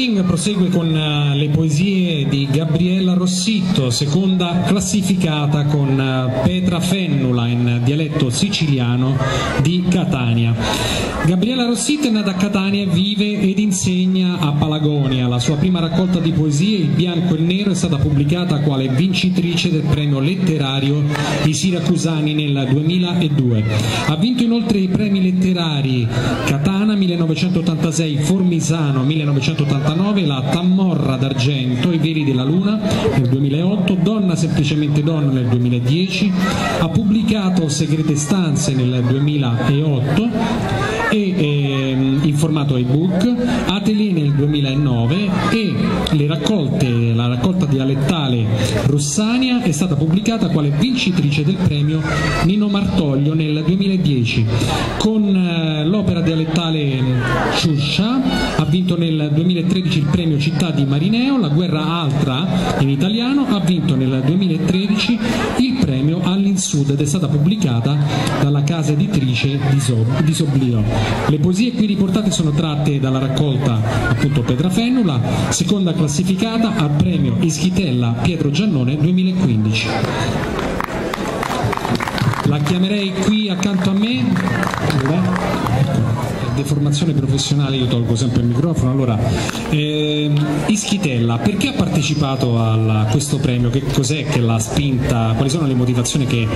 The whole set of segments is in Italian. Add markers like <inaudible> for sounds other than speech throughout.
Prosegue con uh, le poesie di Gabriella Rossitto, seconda classificata con uh, Petra Fennula in dialetto siciliano di Catania. Gabriella Rossitto è nata a Catania e vive ed insegna a Palagonia. La sua prima raccolta di poesie, Il bianco e il nero, è stata pubblicata quale vincitrice del premio letterario di Siracusani nel 2002. Ha vinto inoltre i premi letterari Catana 1986, Formisano 1989 1989 la Tammorra d'Argento, I veli della Luna nel 2008, Donna semplicemente donna nel 2010, ha pubblicato Segrete stanze nel 2008 e in formato ebook, Atelier nel 2009 e raccolte, la raccolta dialettale Rossania è stata pubblicata quale vincitrice del premio Nino Martoglio nel 2010. Con eh, l'opera dialettale Ciuscia ha vinto nel 2013 il premio Città di Marineo, La guerra altra in italiano ha vinto nel 2013 il premio All'insud ed è stata pubblicata dalla casa editrice di Soblio. Le poesie qui riportate sono tratte dalla raccolta appunto Fennula, seconda classificata al premio Ischitella Pietro Giannone 2015. La chiamerei qui accanto a me deformazione professionale io tolgo sempre il microfono. Allora, eh, Ischitella, perché ha partecipato a questo premio? Che cos'è che l'ha spinta? Quali sono le motivazioni che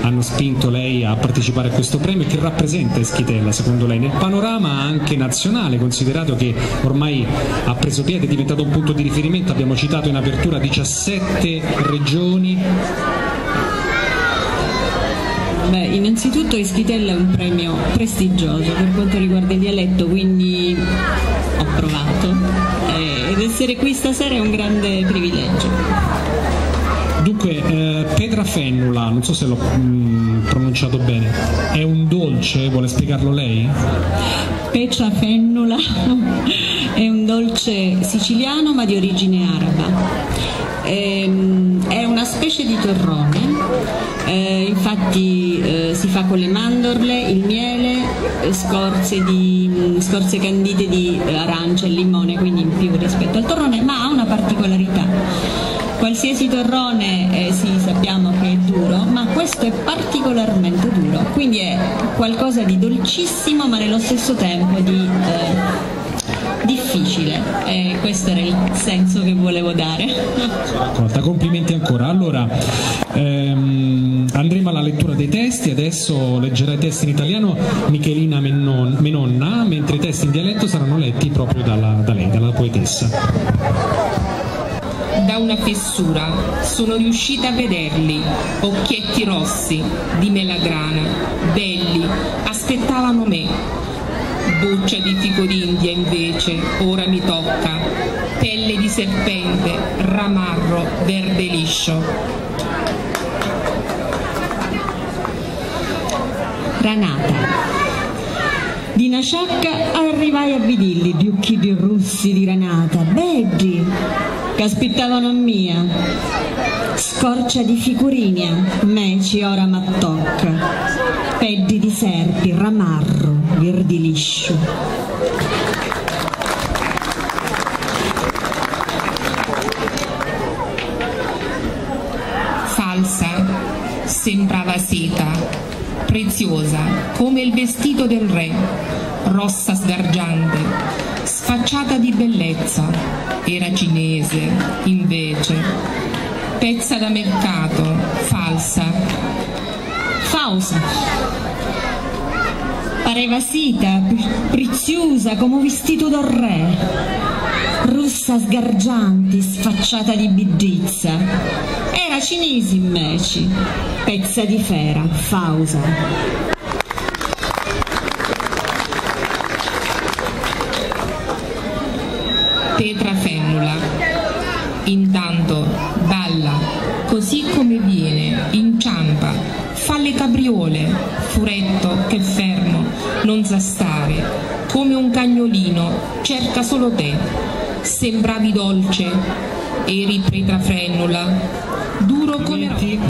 hanno spinto lei a partecipare a questo premio? Che rappresenta Ischitella secondo lei nel panorama anche nazionale, considerato che ormai ha preso piede, è diventato un punto di riferimento, abbiamo citato in apertura 17 regioni innanzitutto Ischitella è un premio prestigioso per quanto riguarda il dialetto, quindi ho provato eh, ed essere qui stasera è un grande privilegio. Dunque, eh, Petra Fennula, non so se l'ho mh, mm, pronunciato bene, è un dolce, vuole spiegarlo lei? Petra Fennula <laughs> è un dolce siciliano ma di origine araba ehm, è una specie di torrone, eh, infatti eh, si fa con le mandorle, il miele, eh, scorze, di, mm, scorze candite di eh, arancia e limone, quindi in più rispetto al torrone, ma ha una particolarità. Qualsiasi torrone eh, sì, sappiamo che è duro, ma questo è particolarmente duro, quindi è qualcosa di dolcissimo ma nello stesso tempo di eh, difficile e questo era il senso che volevo dare. D'accordo, complimenti ancora. Allora, ehm, andremo alla lettura dei testi, adesso leggerà i testi in italiano Michelina Menon, Menonna, mentre i testi in dialetto saranno letti proprio dalla, da lei, dalla poetessa da una fessura. Sono riuscita a vederli, occhietti rossi, di melagrana, belli, aspettavano me. Buccia di fico d'India invece ora mi tocca, pelle di serpente, ramarro verde liscio. Ranata. Di Nasciacca arrivai a Vidilli, di occhi russi di Ranata, belli, che aspettavano a mia. Scorcia di figurinia, meci ora m'attocca, peddi di serpi, ramarro, verdi liscio. Falsa, sembrava seta, preziosa come il vestito del re, rossa sgargiante, sfacciata di bellezza, era cinese, invece, pezza da mercato, falsa. Fausa pareva sita, preziosa come un vestito da re, russa sgargianti, sfacciata di biddizza. Era cinese invece, pezza di fera, fausa. Petra Fennula. Intanto balla, così come viene, inciampa, fa le capriole, furetto che fermo non sa stare, come un cagnolino, cerca solo te. Sembravi dolce, eri preta frennola, duro come...